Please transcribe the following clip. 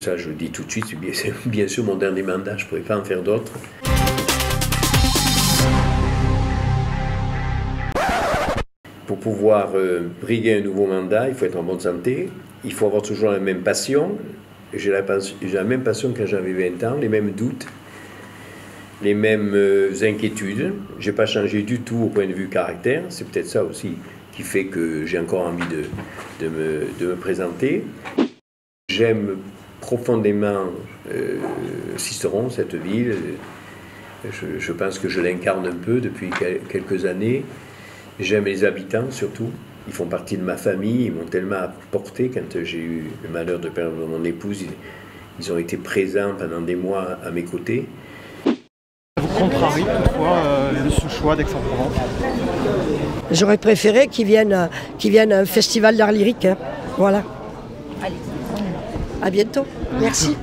Ça, je le dis tout de suite, c'est bien, sûr mon dernier mandat, je ne pourrais pas en faire d'autres. Pour pouvoir euh, briguer un nouveau mandat, il faut être en bonne santé, il faut avoir toujours la même passion. J'ai la, même passion quand j'avais 20 ans, les mêmes doutes, les mêmes euh, inquiétudes. Je n'ai pas changé du tout au point de vue caractère. C'est peut-être ça aussi qui fait que j'ai encore envie de, de me, de me présenter. J'aime profondément euh, Sisteron, cette ville. Je, je pense que je l'incarne un peu depuis quel- quelques années. J'aime les habitants surtout. Ils font partie de ma famille. Ils m'ont tellement apporté quand j'ai eu le malheur de perdre mon épouse. Ils, ils ont été présents pendant des mois à mes côtés. Ça vous contrarie toutefois euh, ce choix d'Aix-en-Provence? J'aurais préféré qu'ils viennent, euh, qu'ils viennent à un festival d'art lyrique. hein. Voilà. À bientôt. Merci.